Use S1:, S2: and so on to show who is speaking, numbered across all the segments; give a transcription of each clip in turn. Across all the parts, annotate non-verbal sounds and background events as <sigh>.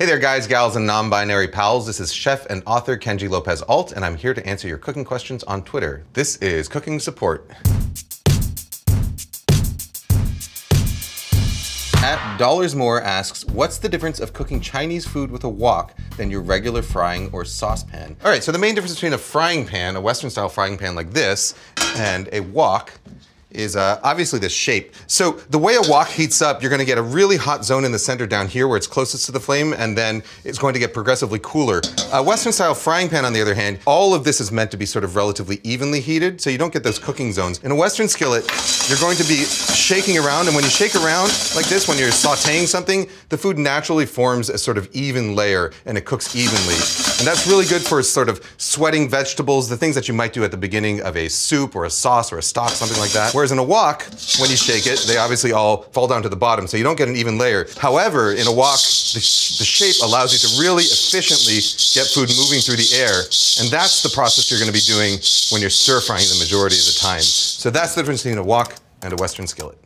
S1: Hey there, guys, gals, and non binary pals. This is chef and author Kenji Lopez Alt, and I'm here to answer your cooking questions on Twitter. This is Cooking Support. At Dollars More asks, what's the difference of cooking Chinese food with a wok than your regular frying or saucepan? All right, so the main difference between a frying pan, a Western style frying pan like this, and a wok is uh, obviously the shape. So the way a wok heats up, you're gonna get a really hot zone in the center down here where it's closest to the flame, and then it's going to get progressively cooler. A Western style frying pan, on the other hand, all of this is meant to be sort of relatively evenly heated, so you don't get those cooking zones. In a Western skillet, you're going to be shaking around, and when you shake around like this, when you're sauteing something, the food naturally forms a sort of even layer, and it cooks evenly. And that's really good for sort of sweating vegetables, the things that you might do at the beginning of a soup or a sauce or a stock, something like that. Whereas in a wok, when you shake it, they obviously all fall down to the bottom, so you don't get an even layer. However, in a wok, the, the shape allows you to really efficiently get food moving through the air, and that's the process you're gonna be doing when you're stir frying the majority of the time. So that's the difference between a wok and a Western skillet.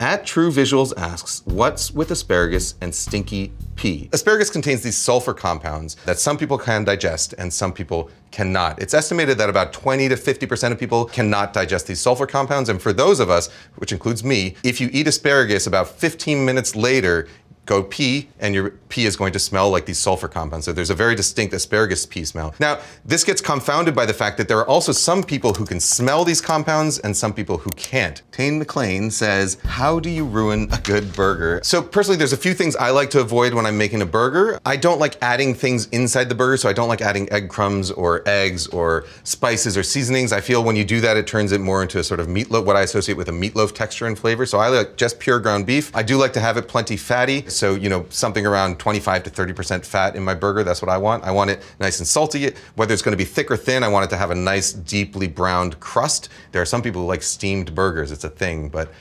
S1: At True Visuals asks, what's with asparagus and stinky pee? Asparagus contains these sulfur compounds that some people can digest and some people cannot. It's estimated that about 20 to 50% of people cannot digest these sulfur compounds. And for those of us, which includes me, if you eat asparagus about 15 minutes later, go pee and your pee is going to smell like these sulfur compounds. So there's a very distinct asparagus pee smell. Now, this gets confounded by the fact that there are also some people who can smell these compounds and some people who can't. Tane McLean says, how do you ruin a good burger? So personally, there's a few things I like to avoid when I'm making a burger. I don't like adding things inside the burger, so I don't like adding egg crumbs or eggs or spices or seasonings. I feel when you do that, it turns it more into a sort of meatloaf, what I associate with a meatloaf texture and flavor. So I like just pure ground beef. I do like to have it plenty fatty. So, you know, something around 25 to 30% fat in my burger. That's what I want. I want it nice and salty. Whether it's going to be thick or thin, I want it to have a nice, deeply browned crust. There are some people who like steamed burgers. It's a thing, but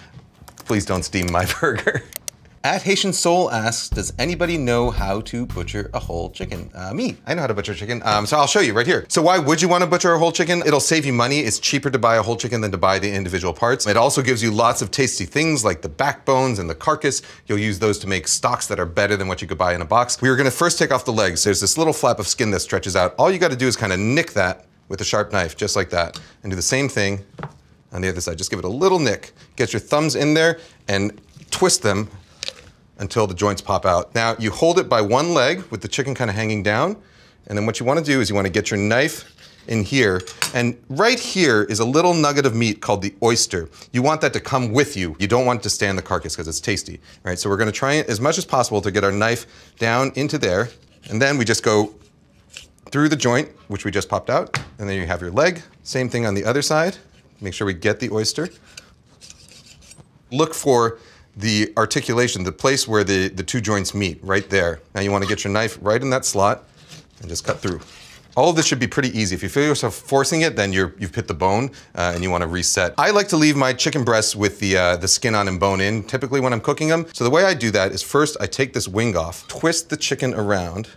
S1: please don't steam my <laughs> burger. At Haitian Soul asks, does anybody know how to butcher a whole chicken? Uh, me, I know how to butcher chicken. Um, so I'll show you right here. So why would you want to butcher a whole chicken? It'll save you money. It's cheaper to buy a whole chicken than to buy the individual parts. It also gives you lots of tasty things like the backbones and the carcass. You'll use those to make stocks that are better than what you could buy in a box. We are gonna first take off the legs. There's this little flap of skin that stretches out. All you gotta do is kind of nick that with a sharp knife, just like that, and do the same thing on the other side. Just give it a little nick. Get your thumbs in there and twist them until the joints pop out. Now you hold it by one leg with the chicken kind of hanging down, and then what you want to do is you want to get your knife in here, and right here is a little nugget of meat called the oyster. You want that to come with you. You don't want it to stay the carcass because it's tasty. All right, so we're going to try as much as possible to get our knife down into there, and then we just go through the joint, which we just popped out, and then you have your leg. Same thing on the other side. Make sure we get the oyster. Look for the articulation, the place where the, the two joints meet, right there. Now you want to get your knife right in that slot and just cut through. All of this should be pretty easy. If you feel yourself forcing it, then you have hit the bone uh, and you want to reset. I like to leave my chicken breasts with the, uh, the skin on and bone in, typically when I'm cooking them. So the way I do that is first I take this wing off, twist the chicken around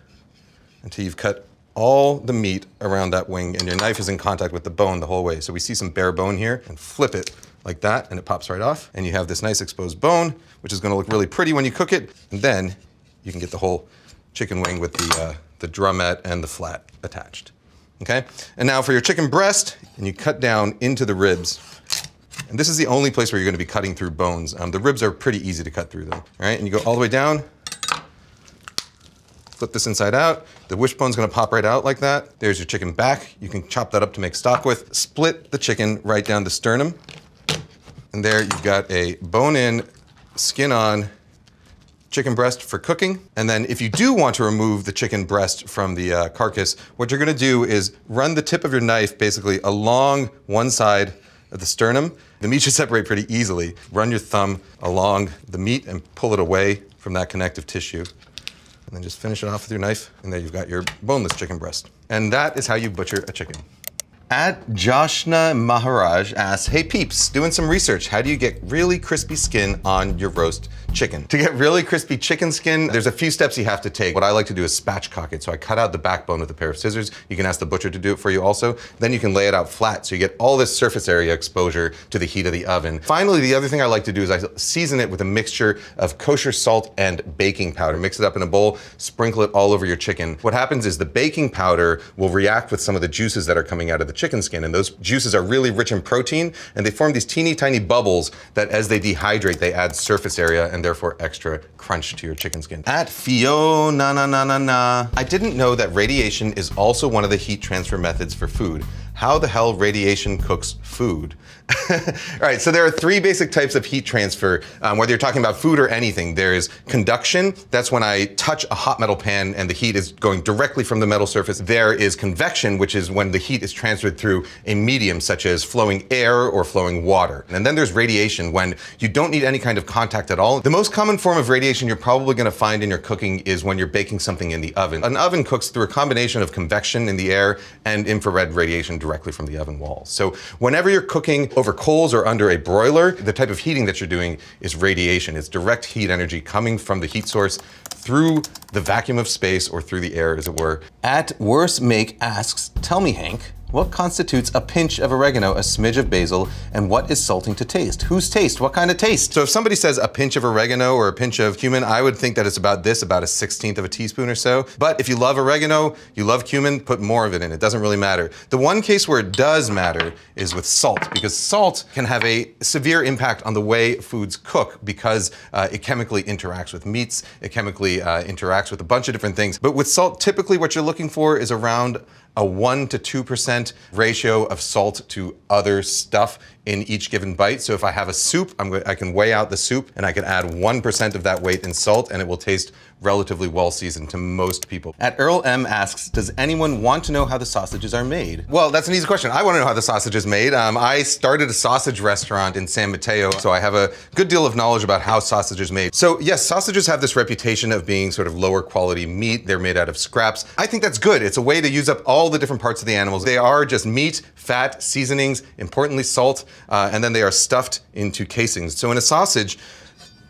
S1: until you've cut all the meat around that wing and your knife is in contact with the bone the whole way. So we see some bare bone here and flip it like that and it pops right off. And you have this nice exposed bone, which is gonna look really pretty when you cook it. And then you can get the whole chicken wing with the, uh, the drumette and the flat attached. Okay? And now for your chicken breast, and you cut down into the ribs. And this is the only place where you're gonna be cutting through bones. Um, the ribs are pretty easy to cut through them. All right, and you go all the way down, flip this inside out. The wishbone's gonna pop right out like that. There's your chicken back. You can chop that up to make stock with. Split the chicken right down the sternum. And there you've got a bone-in, skin-on chicken breast for cooking. And then if you do want to remove the chicken breast from the uh, carcass, what you're gonna do is run the tip of your knife basically along one side of the sternum. The meat should separate pretty easily. Run your thumb along the meat and pull it away from that connective tissue. And then just finish it off with your knife, and there you've got your boneless chicken breast. And that is how you butcher a chicken. At Joshna Maharaj asks, Hey peeps, doing some research. How do you get really crispy skin on your roast chicken? To get really crispy chicken skin, there's a few steps you have to take. What I like to do is spatchcock it. So I cut out the backbone with a pair of scissors. You can ask the butcher to do it for you also. Then you can lay it out flat so you get all this surface area exposure to the heat of the oven. Finally, the other thing I like to do is I season it with a mixture of kosher salt and baking powder. Mix it up in a bowl, sprinkle it all over your chicken. What happens is the baking powder will react with some of the juices that are coming out of the chicken skin. And those juices are really rich in protein and they form these teeny tiny bubbles that as they dehydrate, they add surface area and therefore extra crunch to your chicken skin. At Fiona, na na na na. I didn't know that radiation is also one of the heat transfer methods for food how the hell radiation cooks food. <laughs> All right, so there are three basic types of heat transfer, um, whether you're talking about food or anything. There is conduction, that's when I touch a hot metal pan and the heat is going directly from the metal surface. There is convection, which is when the heat is transferred through a medium such as flowing air or flowing water. And then there's radiation, when you don't need any kind of contact at all. The most common form of radiation you're probably gonna find in your cooking is when you're baking something in the oven. An oven cooks through a combination of convection in the air and infrared radiation directly from the oven walls. So whenever you're cooking over coals or under a broiler, the type of heating that you're doing is radiation. It's direct heat energy coming from the heat source through the vacuum of space or through the air, as it were. At Worse Make asks, tell me, Hank, what constitutes a pinch of oregano, a smidge of basil, and what is salting to taste? Whose taste? What kind of taste? So if somebody says a pinch of oregano or a pinch of cumin, I would think that it's about this, about a 16th of a teaspoon or so. But if you love oregano, you love cumin, put more of it in. It doesn't really matter. The one case where it does matter is with salt, because salt can have a severe impact on the way foods cook because uh, it chemically interacts with meats, it chemically uh, interacts with a bunch of different things. But with salt, typically what you're looking for is around a 1 to 2% ratio of salt to other stuff in each given bite. So if I have a soup, I'm I can weigh out the soup and I can add 1% of that weight in salt and it will taste relatively well seasoned to most people. At Earl M asks, does anyone want to know how the sausages are made? Well, that's an easy question. I want to know how the sausage is made. Um, I started a sausage restaurant in San Mateo, so I have a good deal of knowledge about how sausage is made. So yes, sausages have this reputation of being sort of lower quality meat. They're made out of scraps. I think that's good. It's a way to use up all the different parts of the animals. They are just meat, fat, seasonings, importantly salt, uh, and then they are stuffed into casings. So in a sausage,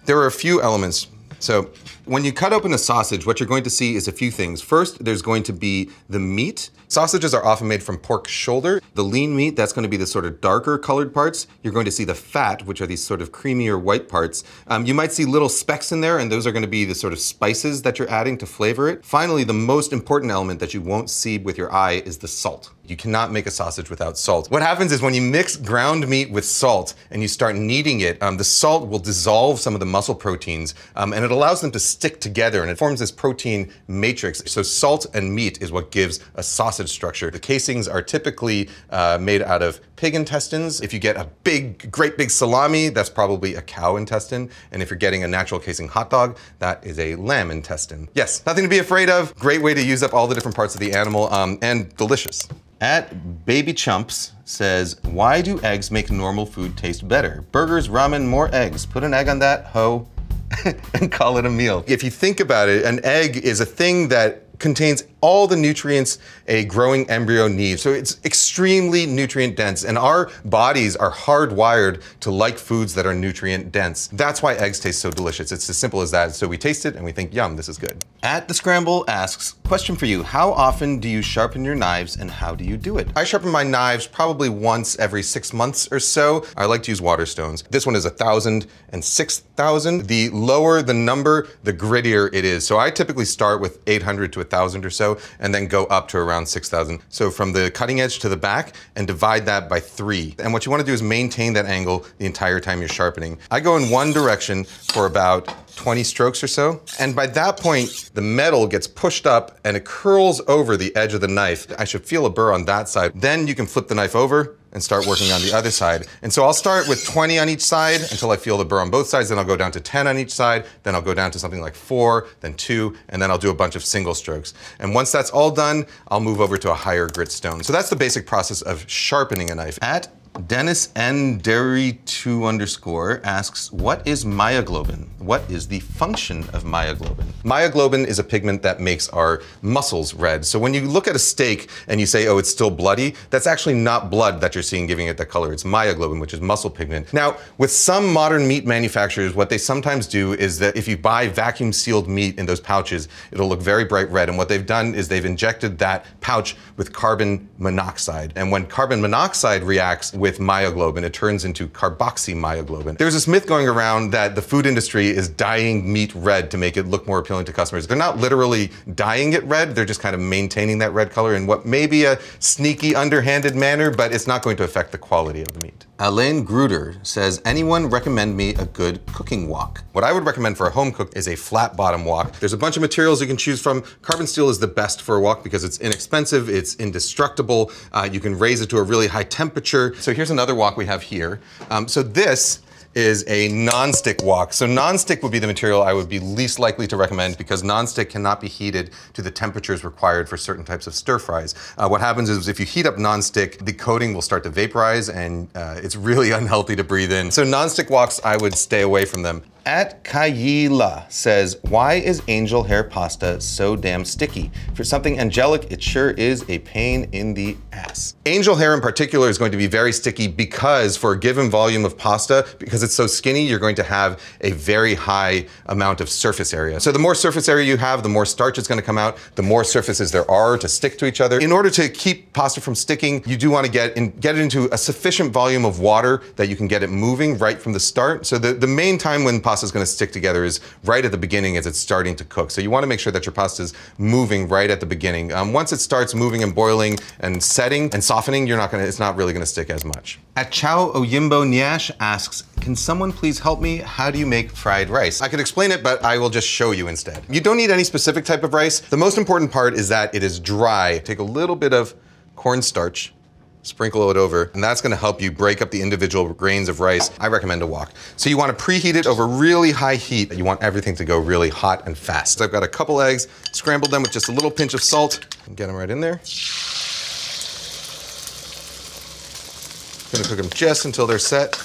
S1: there are a few elements. So when you cut open a sausage, what you're going to see is a few things. First, there's going to be the meat. Sausages are often made from pork shoulder. The lean meat, that's going to be the sort of darker colored parts. You're going to see the fat, which are these sort of creamier white parts. Um, you might see little specks in there, and those are going to be the sort of spices that you're adding to flavor it. Finally, the most important element that you won't see with your eye is the salt. You cannot make a sausage without salt. What happens is when you mix ground meat with salt and you start kneading it, um, the salt will dissolve some of the muscle proteins um, and it allows them to stick together and it forms this protein matrix. So salt and meat is what gives a sausage structure. The casings are typically uh, made out of pig intestines. If you get a big, great big salami, that's probably a cow intestine. And if you're getting a natural casing hot dog, that is a lamb intestine. Yes, nothing to be afraid of. Great way to use up all the different parts of the animal um, and delicious. At Baby Chumps says, why do eggs make normal food taste better? Burgers, ramen, more eggs. Put an egg on that, ho, <laughs> and call it a meal. If you think about it, an egg is a thing that contains all the nutrients a growing embryo needs. So it's extremely nutrient dense and our bodies are hardwired to like foods that are nutrient dense. That's why eggs taste so delicious. It's as simple as that. So we taste it and we think, yum, this is good. At the Scramble asks, question for you, how often do you sharpen your knives and how do you do it? I sharpen my knives probably once every six months or so. I like to use Waterstones. This one is a thousand and six thousand. The lower the number, the grittier it is. So I typically start with 800 to a 1000 or so and then go up to around 6,000. So from the cutting edge to the back and divide that by three. And what you wanna do is maintain that angle the entire time you're sharpening. I go in one direction for about 20 strokes or so. And by that point, the metal gets pushed up and it curls over the edge of the knife. I should feel a burr on that side. Then you can flip the knife over and start working on the other side. And so I'll start with 20 on each side until I feel the burr on both sides, then I'll go down to 10 on each side, then I'll go down to something like four, then two, and then I'll do a bunch of single strokes. And once that's all done, I'll move over to a higher grit stone. So that's the basic process of sharpening a knife. At Dennis N. Dairy 2 underscore asks, what is myoglobin? What is the function of myoglobin? Myoglobin is a pigment that makes our muscles red. So when you look at a steak and you say, oh, it's still bloody, that's actually not blood that you're seeing giving it that color. It's myoglobin, which is muscle pigment. Now, with some modern meat manufacturers, what they sometimes do is that if you buy vacuum sealed meat in those pouches, it'll look very bright red. And what they've done is they've injected that pouch with carbon monoxide. And when carbon monoxide reacts with myoglobin, it turns into carboxymyoglobin. There's this myth going around that the food industry is dyeing meat red to make it look more appealing to customers. They're not literally dyeing it red, they're just kind of maintaining that red color in what may be a sneaky, underhanded manner, but it's not going to affect the quality of the meat. Alain Gruder says, anyone recommend me a good cooking wok? What I would recommend for a home cook is a flat bottom wok. There's a bunch of materials you can choose from. Carbon steel is the best for a wok because it's inexpensive, it's indestructible, uh, you can raise it to a really high temperature. So here's another wok we have here. Um, so this is a non-stick wok. So non-stick would be the material I would be least likely to recommend because non-stick cannot be heated to the temperatures required for certain types of stir fries. Uh, what happens is if you heat up non-stick, the coating will start to vaporize and uh, it's really <laughs> unhealthy to breathe in. So non-stick woks, I would stay away from them at Kayila says, why is angel hair pasta so damn sticky? For something angelic, it sure is a pain in the ass. Angel hair in particular is going to be very sticky because for a given volume of pasta, because it's so skinny, you're going to have a very high amount of surface area. So the more surface area you have, the more starch is gonna come out, the more surfaces there are to stick to each other. In order to keep pasta from sticking, you do wanna get, in, get it into a sufficient volume of water that you can get it moving right from the start. So the, the main time when pasta pasta is going to stick together is right at the beginning as it's starting to cook. So you want to make sure that your pasta is moving right at the beginning. Um, once it starts moving and boiling and setting and softening, you're not going to, it's not really going to stick as much. At Chow Oyimbo Nyash asks, can someone please help me? How do you make fried rice? I could explain it, but I will just show you instead. You don't need any specific type of rice. The most important part is that it is dry. Take a little bit of cornstarch sprinkle it over, and that's gonna help you break up the individual grains of rice. I recommend a wok. So you wanna preheat it over really high heat. You want everything to go really hot and fast. So I've got a couple eggs, scrambled them with just a little pinch of salt, and get them right in there. Gonna cook them just until they're set.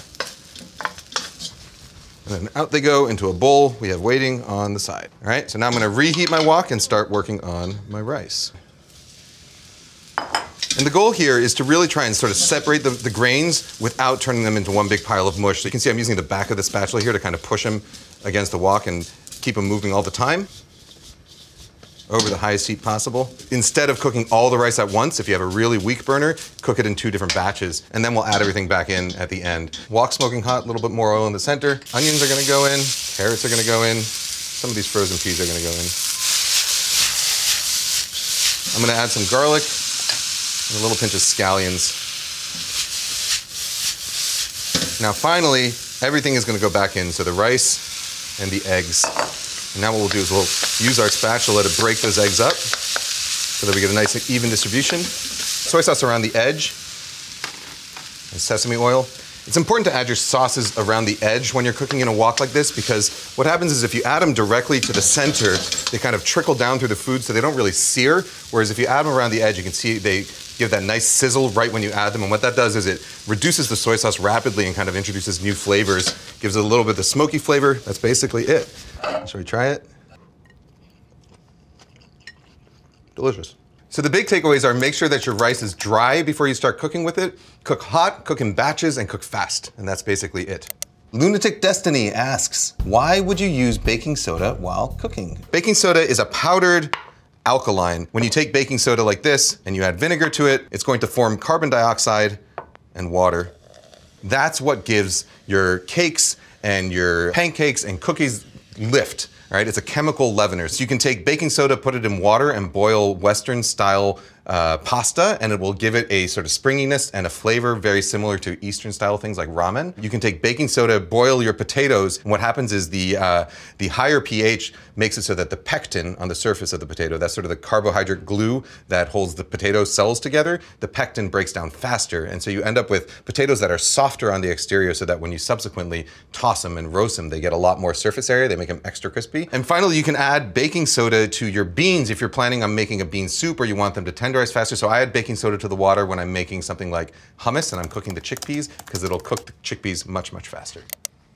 S1: And then out they go into a bowl we have waiting on the side. All right, so now I'm gonna reheat my wok and start working on my rice. And the goal here is to really try and sort of separate the, the, grains without turning them into one big pile of mush. So you can see I'm using the back of the spatula here to kind of push them against the wok and keep them moving all the time over the highest heat possible. Instead of cooking all the rice at once, if you have a really weak burner, cook it in two different batches, and then we'll add everything back in at the end. Wok smoking hot, a little bit more oil in the center. Onions are gonna go in, carrots are gonna go in, some of these frozen peas are gonna go in. I'm gonna add some garlic, and a little pinch of scallions. Now finally, everything is gonna go back in, so the rice and the eggs. And now what we'll do is we'll use our spatula to break those eggs up so that we get a nice even distribution. Soy sauce around the edge, and sesame oil. It's important to add your sauces around the edge when you're cooking in a wok like this because what happens is if you add them directly to the center, they kind of trickle down through the food so they don't really sear. Whereas if you add them around the edge, you can see they give that nice sizzle right when you add them. And what that does is it reduces the soy sauce rapidly and kind of introduces new flavors, gives it a little bit of the smoky flavor. That's basically it. Shall we try it? Delicious. So the big takeaways are make sure that your rice is dry before you start cooking with it. Cook hot, cook in batches, and cook fast. And that's basically it. Lunatic Destiny asks, why would you use baking soda while cooking? Baking soda is a powdered alkaline. When you take baking soda like this and you add vinegar to it, it's going to form carbon dioxide and water. That's what gives your cakes and your pancakes and cookies lift right? It's a chemical leavener. So you can take baking soda, put it in water, and boil Western style uh, pasta, and it will give it a sort of springiness and a flavor very similar to Eastern style things like ramen. You can take baking soda, boil your potatoes, and what happens is the, uh, the higher pH makes it so that the pectin on the surface of the potato, that's sort of the carbohydrate glue that holds the potato cells together, the pectin breaks down faster. And so you end up with potatoes that are softer on the exterior so that when you subsequently toss them and roast them, they get a lot more surface area, they make them extra crispy. And finally, you can add baking soda to your beans if you're planning on making a bean soup or you want them to tenderize faster. So I add baking soda to the water when I'm making something like hummus and I'm cooking the chickpeas because it'll cook the chickpeas much, much faster.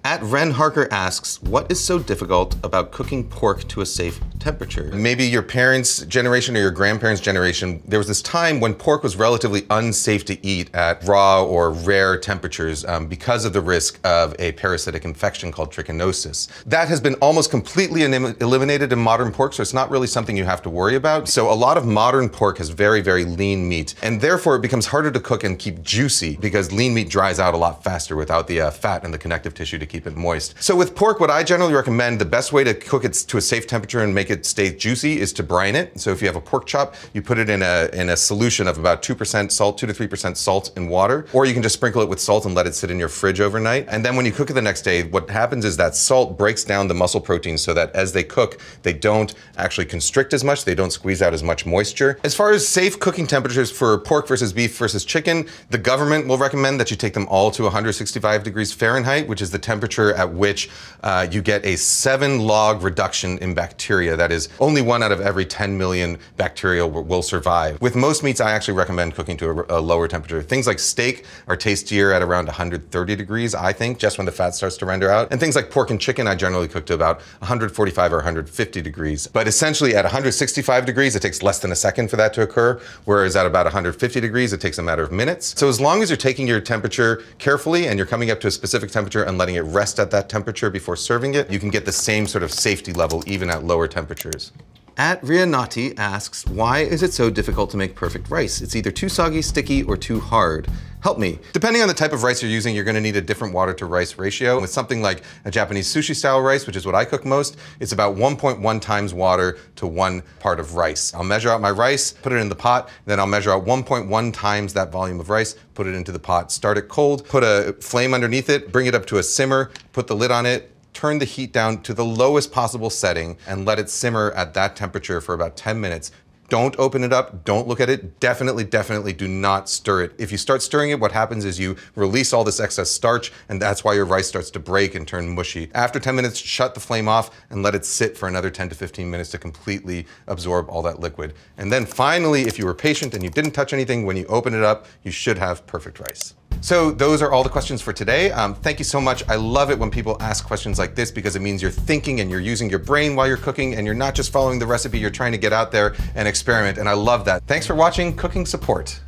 S1: At Ren Harker asks, what is so difficult about cooking pork to a safe temperature? Maybe your parents' generation or your grandparents' generation, there was this time when pork was relatively unsafe to eat at raw or rare temperatures um, because of the risk of a parasitic infection called trichinosis. That has been almost completely eliminated in modern pork, so it's not really something you have to worry about. So a lot of modern pork has very, very lean meat, and therefore it becomes harder to cook and keep juicy because lean meat dries out a lot faster without the uh, fat and the connective tissue to keep keep it moist. So with pork, what I generally recommend, the best way to cook it to a safe temperature and make it stay juicy is to brine it. So if you have a pork chop, you put it in a, in a solution of about 2% salt, 2 to 3% salt in water, or you can just sprinkle it with salt and let it sit in your fridge overnight. And then when you cook it the next day, what happens is that salt breaks down the muscle proteins so that as they cook, they don't actually constrict as much, they don't squeeze out as much moisture. As far as safe cooking temperatures for pork versus beef versus chicken, the government will recommend that you take them all to 165 degrees Fahrenheit, which is the temperature temperature at which uh, you get a seven log reduction in bacteria. That is, only one out of every 10 million bacteria will, survive. With most meats, I actually recommend cooking to a, a, lower temperature. Things like steak are tastier at around 130 degrees, I think, just when the fat starts to render out. And things like pork and chicken, I generally cook to about 145 or 150 degrees. But essentially, at 165 degrees, it takes less than a second for that to occur, whereas at about 150 degrees, it takes a matter of minutes. So as long as you're taking your temperature carefully and you're coming up to a specific temperature and letting it rest at that temperature before serving it, you can get the same sort of safety level even at lower temperatures. At Rianati asks, why is it so difficult to make perfect rice? It's either too soggy, sticky, or too hard. Help me. Depending on the type of rice you're using, you're gonna need a different water to rice ratio. With something like a Japanese sushi style rice, which is what I cook most, it's about 1.1 times water to one part of rice. I'll measure out my rice, put it in the pot, then I'll measure out 1.1 times that volume of rice, put it into the pot, start it cold, put a flame underneath it, bring it up to a simmer, put the lid on it, turn the heat down to the lowest possible setting and let it simmer at that temperature for about 10 minutes. Don't open it up, don't look at it. Definitely, definitely do not stir it. If you start stirring it, what happens is you release all this excess starch and that's why your rice starts to break and turn mushy. After 10 minutes, shut the flame off and let it sit for another 10 to 15 minutes to completely absorb all that liquid. And then finally, if you were patient and you didn't touch anything, when you open it up, you should have perfect rice. So those are all the questions for today. Um, thank you so much. I love it when people ask questions like this because it means you're thinking and you're using your brain while you're cooking and you're not just following the recipe, you're trying to get out there and experiment. And I love that. Thanks for watching Cooking Support.